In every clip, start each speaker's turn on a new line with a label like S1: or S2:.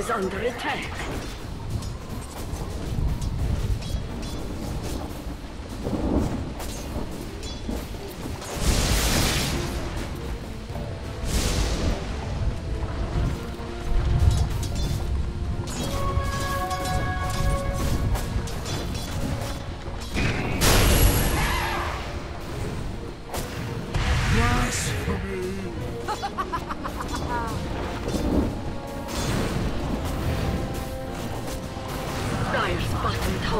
S1: Is under attack.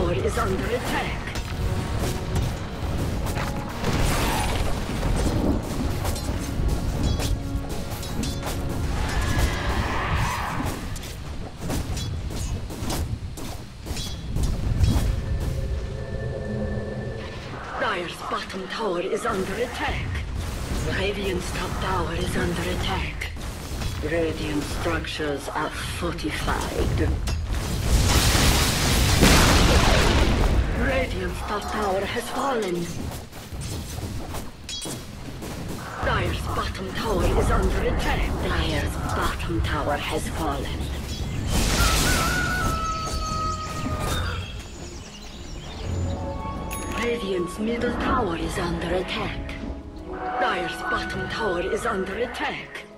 S1: Tower is under attack. Bottom tower is under attack. Radiant's top tower is under attack. Radiant structures are fortified. Top tower has fallen. Dire's bottom tower is under attack. Dire's bottom tower has fallen. Radiant's middle tower is under attack. Dire's bottom tower is under attack.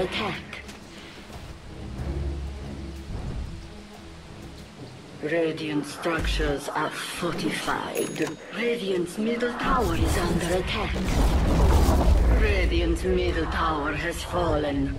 S1: Attack. Radiant structures are fortified. Radiant's middle tower is under attack. Radiant's middle tower has fallen.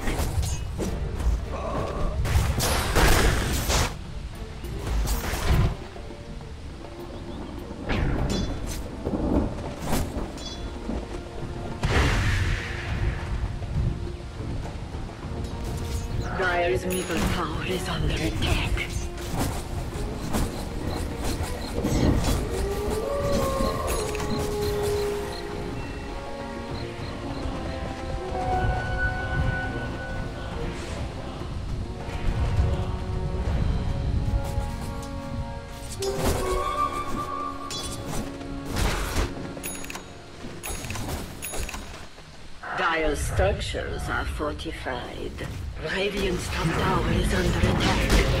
S1: Structures are fortified. Radiant's top tower is under attack.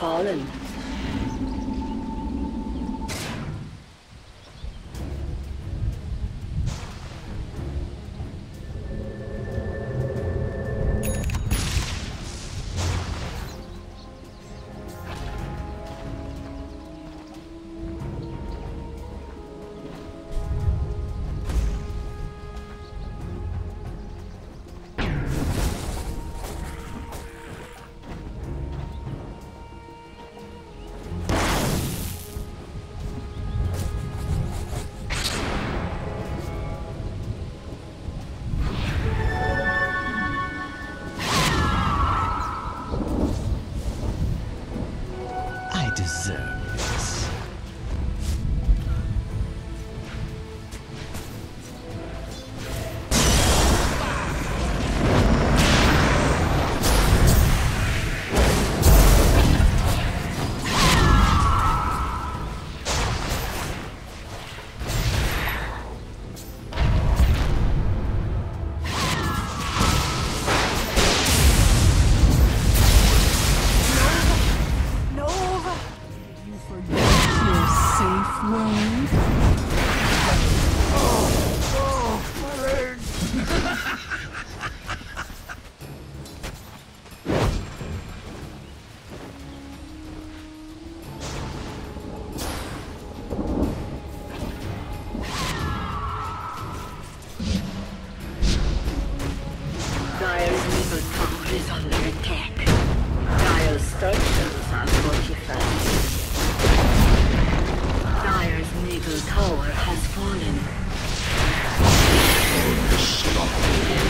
S1: fallen. is under attack. Dire structures are fortified. Tower has fallen.
S2: Unstoppable.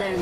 S1: Have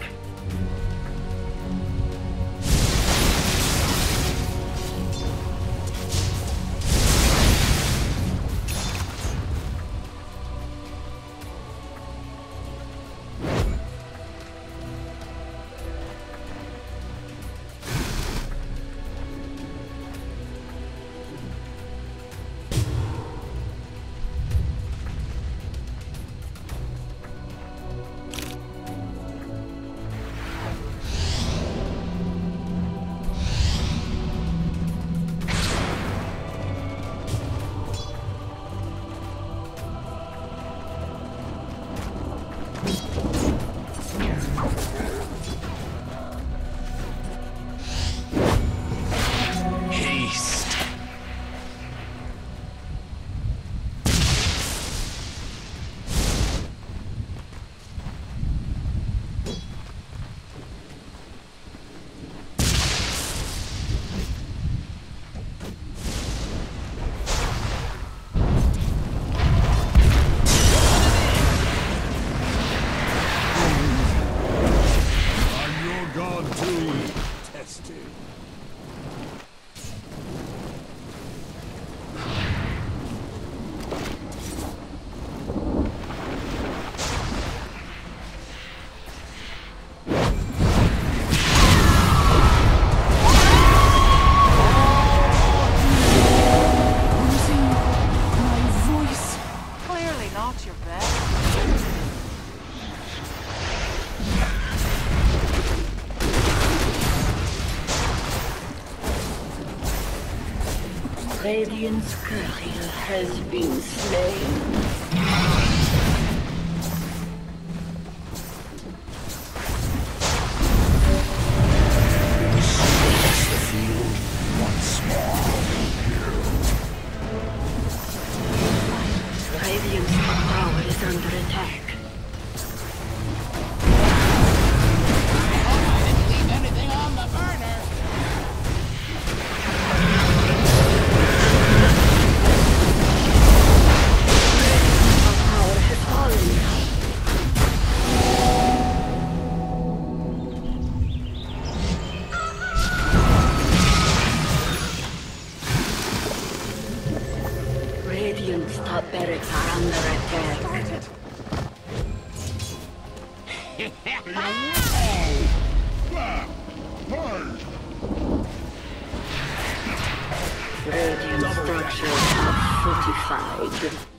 S1: experience has been Radiant structure fortified.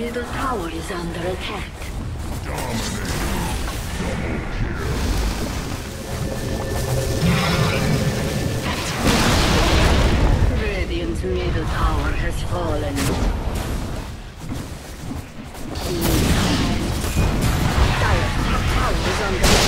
S1: middle tower is under attack. Dominate. Radiant's middle tower has fallen. Dire top tower is under